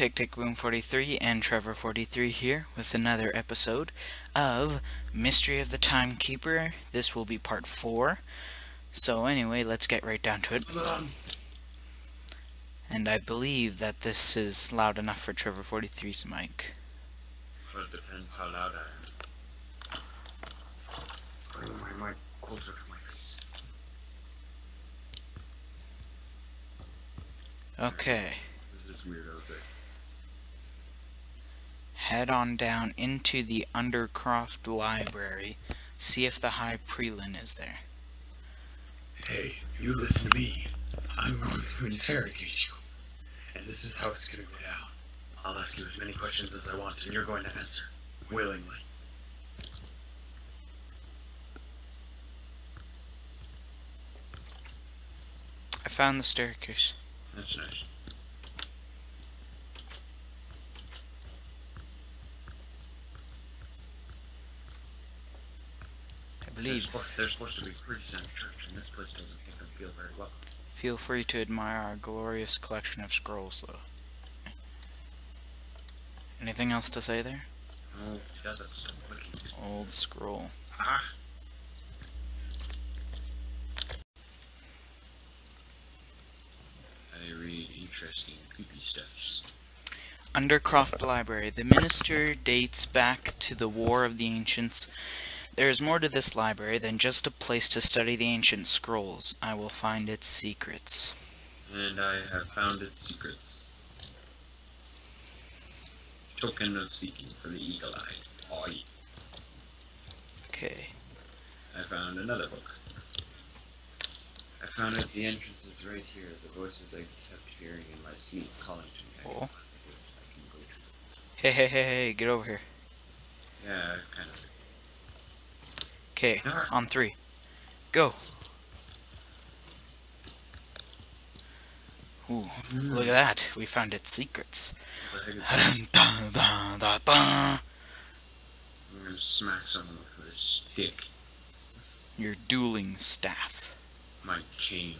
Tick Tick Boom 43 and Trever 43 here with another episode of Mystery of the Timekeeper. This will be part 4. So anyway, let's get right down to it. And I believe that this is loud enough for Trever 43's mic. Well, it depends how loud I am. Bring my mic closer to my face. Okay, This is weird out there. Head on down into the Undercroft Library. See if the High Prelin is there. Hey, you listen to me. I'm going to interrogate you. And this is how it's going to go down. I'll ask you as many questions as I want, and you're going to answer. Willingly. I found the staircase. That's nice. They're, supposed, they're supposed to be priests in a church, and this place doesn't make them feel very welcome. Feel free to admire our glorious collection of scrolls, though. Anything else to say there? Oh, it doesn't stop clicking. Old scroll. Ah! I read interesting creepy stuffs. Undercroft Library. The minister dates back to the War of the Ancients. There is more to this library than just a place to study the ancient scrolls. I will find its secrets. And I have found its secrets. Token of seeking for the eagle-eyed. Oi. Okay. I found another book. I found it. The entrance is right here. The voices I kept hearing in my sleep calling to me. Oh. find the doors I can go to. Hey, hey, hey, hey, get over here. Yeah, kind of. Okay, on three. Go. Ooh, look at that. We found its secrets. Smack someone with a stick. Your dueling staff My cane.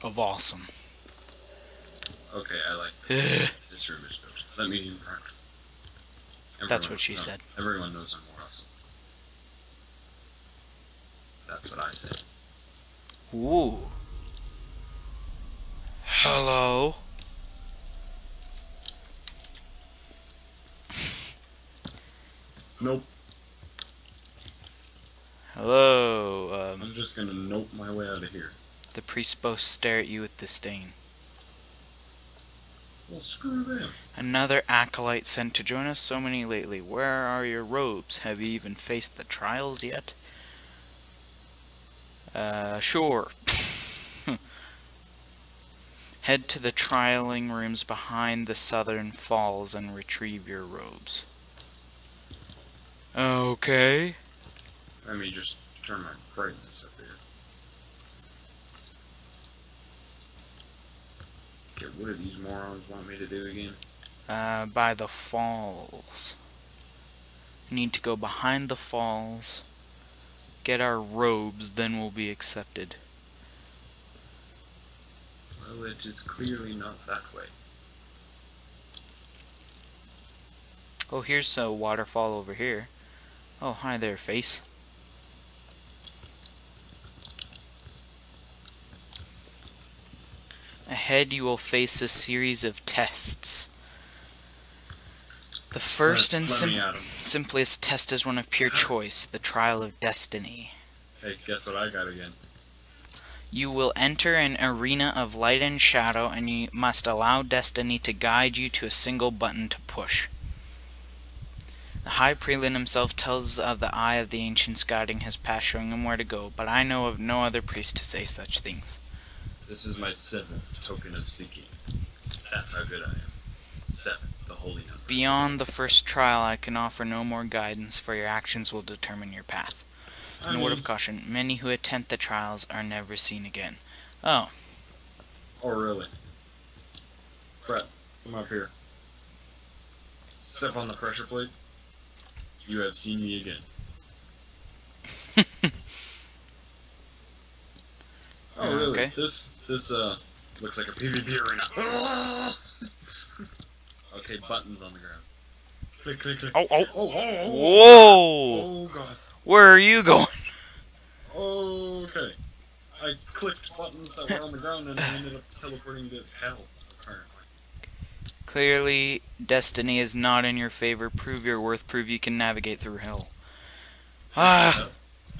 of awesome. Okay, I like this. this room is built. Let me in front. That's what she said. Everyone knows I'm more awesome. That's what I said. Ooh. Hello. Nope. Hello. Um, I'm just gonna nope my way out of here. the priest's both stare at you with disdain. Well, screw them. Another acolyte sent to join us. So many lately. Where are your robes? Have you even faced the trials yet? Uh, sure. Head to the trialing rooms behind the southern falls and retrieve your robes. Okay. Let me just turn my brightness up here. Okay, what do these morons want me to do again? Uh, by the falls. Need to go behind the falls, get our robes, then we'll be accepted. Well, it is clearly not that way. Oh, here's a waterfall over here. Oh, hi there, face. Ahead, you will face a series of tests. The first and sim- me at 'em. simplest test is one of pure choice, the trial of destiny. Hey, guess what I got again? You will enter an arena of light and shadow, and you must allow destiny to guide you to a single button to push. The High Prelin himself tells of the eye of the ancients guiding his path, showing him where to go, but I know of no other priest to say such things. This is my seventh token of seeking. That's how good I am. Seven, the holy number. Beyond the first trial, I can offer no more guidance, for your actions will determine your path. I And a word of caution many who attempt the trials are never seen again. Oh, oh really? Brett, come up here. Step on the pressure plate. You have seen me again. Oh really? Okay. This this uh Looks like a PvP arena. Okay, buttons on the ground. Click, click, click. Oh, oh. Oh, oh, oh. Whoa! Oh, God. Where are you going? Oh okay. I clicked buttons that were on the ground and I ended up teleporting to hell, apparently. Clearly, destiny is not in your favor. Prove your worth. Prove you can navigate through hell. Ah!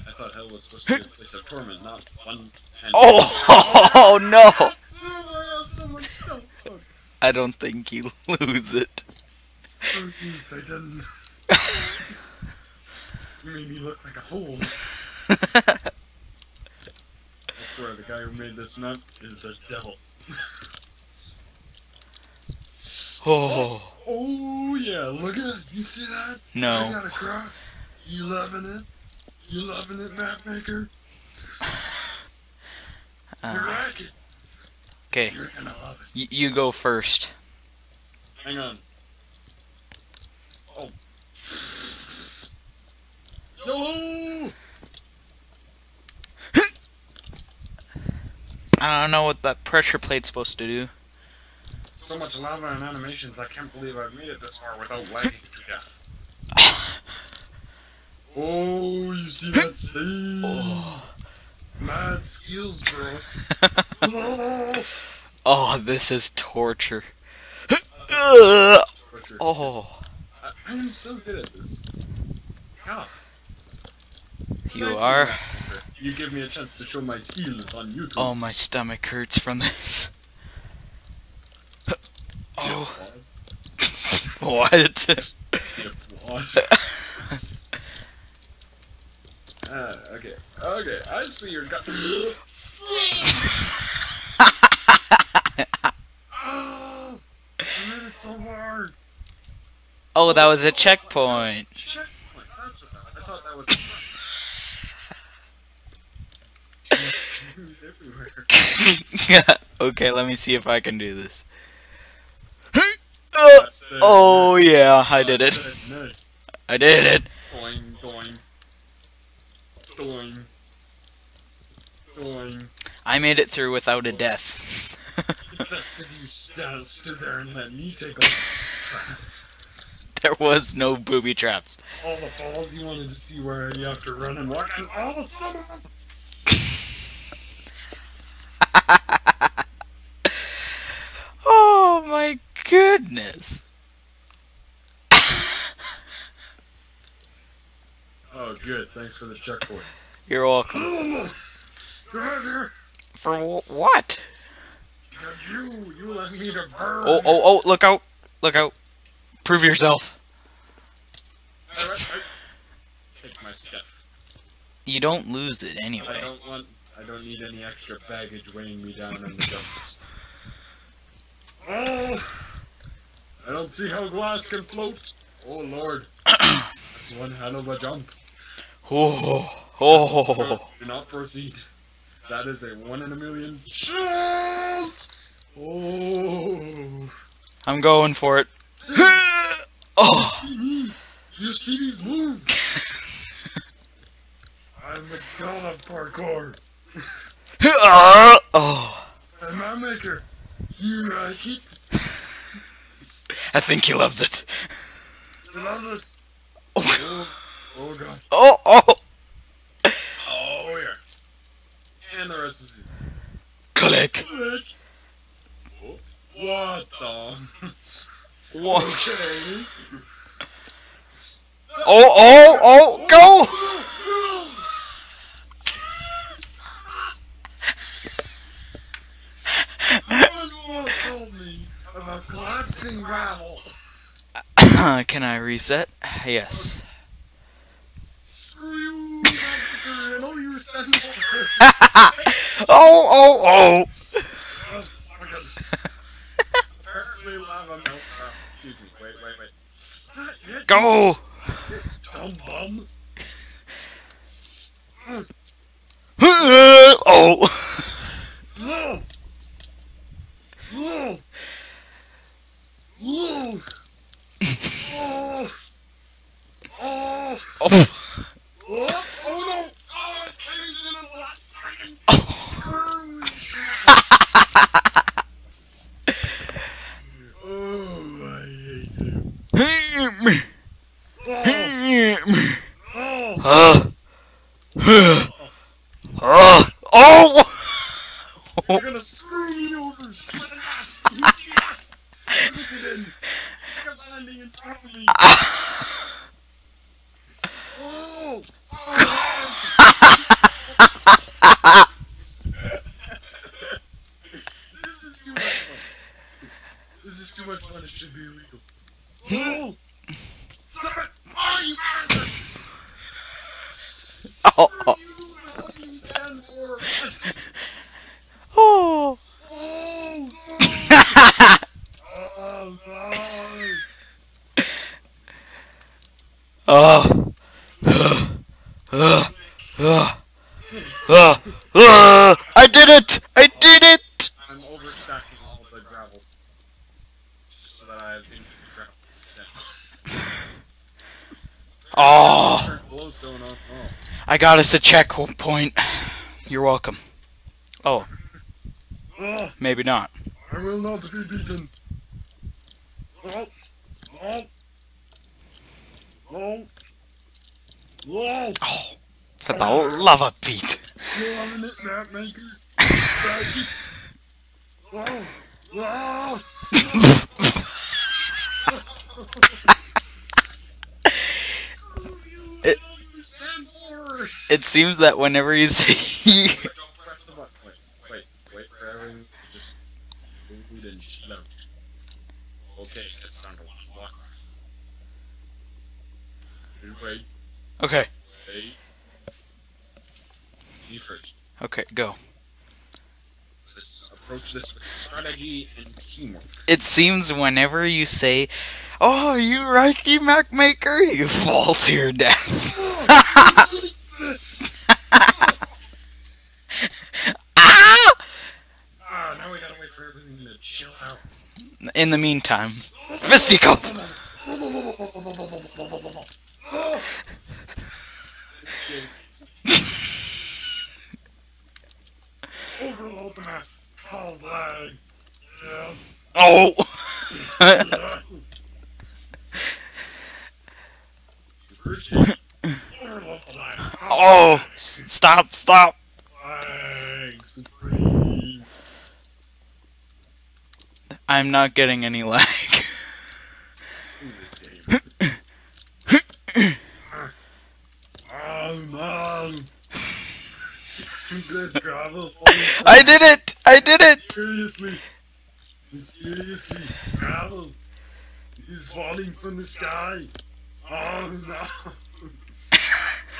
I thought hell was supposed to be a place of torment, not fun. Oh, oh no! I don't think you lose it. Jeez, I didn't. You made me look like a fool. I swear, the guy who made this map is the devil. oh Oh yeah, look at it. You see that? I no! got a cross. You loving it? You loving it, map maker? You Uh, like it? Okay, You're gonna love it. y- you go first. Hang on. Oh. No! I don't know what that pressure plate's supposed to do. So much lava and animations, I can't believe I've made it this far without lagging. Oh, you see that? Oh, Mad skills, bro. oh. this is torture. Ugh. Torture. oh, I, am so good at this. God. you are. You give me a chance to show my skills on YouTube. Oh, my stomach hurts from this. Oh, what? what? Yeah. Uh, okay. Okay, I see your gun. oh, I made it so hard. Oh, that was a checkpoint. Checkpoint. That's what that, I thought that was. Okay, let me see if I can do this. That's oh yeah, I did it. I did it. Doing, doing. I made it through without a death. That's because you st- stood there and let me take all the traps. there was no booby traps. All the falls you wanted to see where you have to run and walk, and all of a sudden. oh my goodness. Oh, good. Thanks for the checkpoint. You're welcome. Get out here! For what? You, you let me to burn. Oh, oh, oh, look out. Look out. Prove yourself. Take my step. You don't lose it anyway. I don't want. I don't need any extra baggage weighing me down in the jumps. Oh! I don't see how glass can float. Oh lord. That's one hell of a jump. Oh, oh. Do not proceed. That is a one in a million chance. Oh. I'm going for it. oh. You see these moves? I'm the god of parkour. oh. And my maker. You like it? I think he loves it. You love it? Oh, Oh, oh god. oh. oh. Oh yeah. And the rest is it. Click. Click. Oh, What the? Whoa. Okay. Oh, oh, oh, go! Oh, Someone told me about collapsing gravel. Can I reset? Yes. Screw you, Master, and all you stand for. Oh, oh, oh. Oh. Apparently lava melts. Excuse me, wait, wait, wait. Go! Dumb bum. oh. Huh? Oh. I did it! I did it! I'm overstacking all the gravel. Just so that I have infinite gravel. Oh. Oh. I got us a checkpoint. You're welcome. Oh, Oh, maybe not. I will not be beaten. Oh, oh, oh, oh. Oh, for the love of Pete. Having it, maker. Oh, oh. It-. It seems that whenever you say Wait, don't press the button. Wait, wait, wait for everything. Just food and shut up. Okay, it's time to walk. Wait, Okay, wait. You first. okay, go. Let's approach this with strategy and teamwork. It seems whenever you say, Oh, you Reiki Mac Maker, you fall to your death. Jesus! ah! Ah, now we gotta wait for everything to chill out. In the meantime, fisticuff! Overload the map. Call lag. Oh! Oh! Stop, stop! I'm not getting any lag. I did it! I did it! Seriously! Seriously! Gravel! He's falling from the sky! Oh no!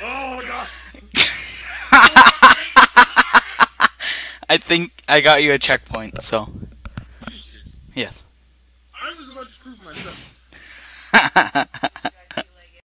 Oh god! I think I got you a checkpoint, so yes. I was about to prove myself.